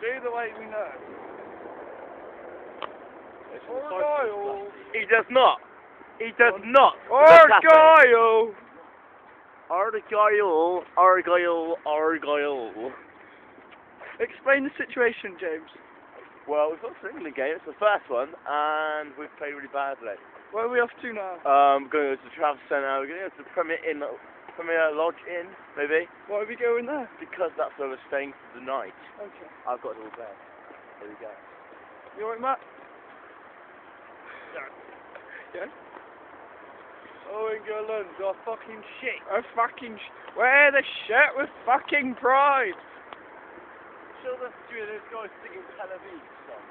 Do the way we know. Argyle! He does not. He does not. Argyle! Argyle, Argyle, Argyle. Explain the situation, James. Well, we've got an England game. It's the first one, and we've played really badly. Where are we off to now? Um, going to go to the Trafford Centre. We're going to go to the Premier Inn, Premier Lodge in, maybe, Why are we going there? because that's where we're staying for the night. Okay. I've got it all there. There we go. You alright, Matt? Yeah. Yeah? Oh, England are fucking shit. I fucking sh- wear the shirt with fucking pride. Show the studio this guy's singing Tel Aviv song.